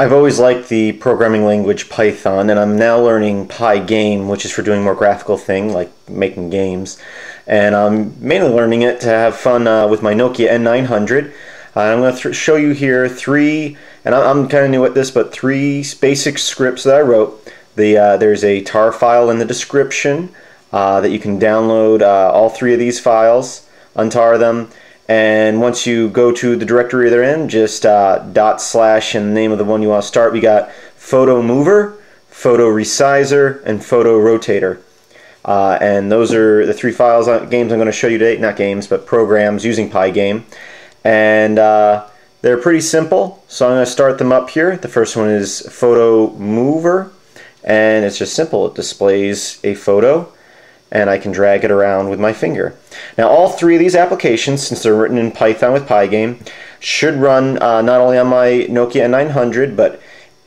I've always liked the programming language Python, and I'm now learning Pygame, which is for doing more graphical thing like making games. And I'm mainly learning it to have fun uh, with my Nokia N900. Uh, I'm going to show you here three, and I'm, I'm kind of new at this, but three basic scripts that I wrote. The, uh, there's a tar file in the description uh, that you can download uh, all three of these files, untar them, and once you go to the directory they're in, just uh, dot slash and the name of the one you want to start. We got Photo Mover, Photo Resizer, and Photo Rotator. Uh, and those are the three files, games I'm going to show you today. Not games, but programs using Pygame. And uh, they're pretty simple, so I'm going to start them up here. The first one is Photo Mover, and it's just simple. It displays a photo and I can drag it around with my finger. Now all three of these applications, since they're written in Python with Pygame, should run uh, not only on my Nokia N900, but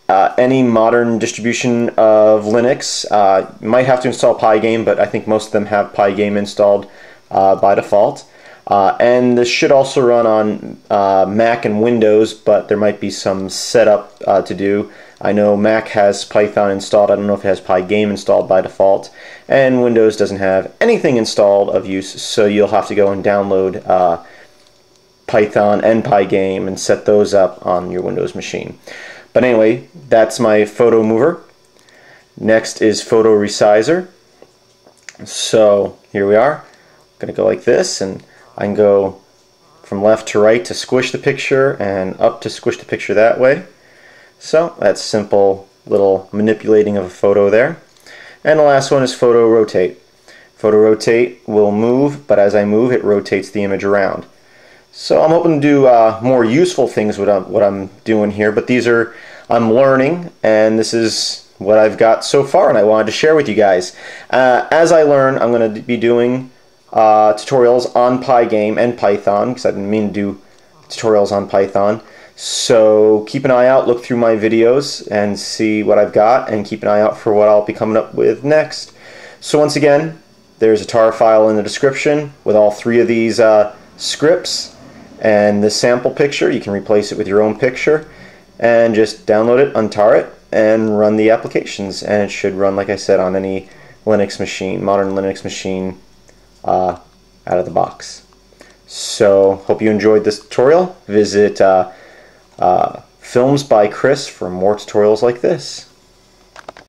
uh, any modern distribution of Linux. Uh, might have to install Pygame, but I think most of them have Pygame installed uh, by default. Uh, and this should also run on uh, Mac and Windows, but there might be some setup to do. I know Mac has Python installed. I don't know if it has Pygame installed by default. And Windows doesn't have anything installed of use, so you'll have to go and download uh, Python and Pygame and set those up on your Windows machine. But anyway, that's my photo mover. Next is photo resizer. So here we are. I'm going to go like this and I can go from left to right to squish the picture and up to squish the picture that way. So that's simple little manipulating of a photo there. And the last one is photo rotate. Photo rotate will move, but as I move it rotates the image around. So I'm hoping to do uh, more useful things with I'm, what I'm doing here, but these are, I'm learning, and this is what I've got so far, and I wanted to share with you guys. Uh, as I learn, I'm going to be doing uh, tutorials on Pygame and Python because I didn't mean to do tutorials on Python. So keep an eye out, look through my videos and see what I've got and keep an eye out for what I'll be coming up with next. So once again, there's a tar file in the description with all three of these uh, scripts and the sample picture. You can replace it with your own picture and just download it, untar it, and run the applications. And it should run, like I said, on any Linux machine, modern Linux machine uh, out of the box. So hope you enjoyed this tutorial. Visit uh, uh, Films by Kris for more tutorials like this.